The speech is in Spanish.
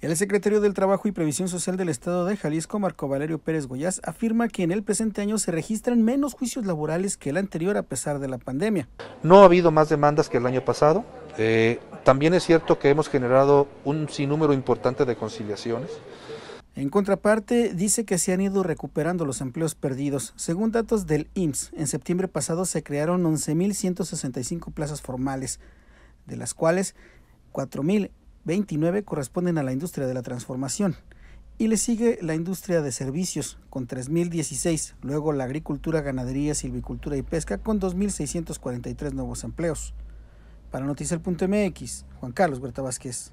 El secretario del Trabajo y Previsión Social del Estado de Jalisco, Marco Valerio Pérez Goyás, afirma que en el presente año se registran menos juicios laborales que el anterior a pesar de la pandemia. No ha habido más demandas que el año pasado. Eh, también es cierto que hemos generado un sinnúmero importante de conciliaciones. En contraparte, dice que se han ido recuperando los empleos perdidos. Según datos del IMSS, en septiembre pasado se crearon 11.165 plazas formales, de las cuales 4.000 29 corresponden a la industria de la transformación y le sigue la industria de servicios con 3.016, luego la agricultura, ganadería, silvicultura y pesca con 2.643 nuevos empleos. Para noticiel.mx, Juan Carlos Berta Vázquez.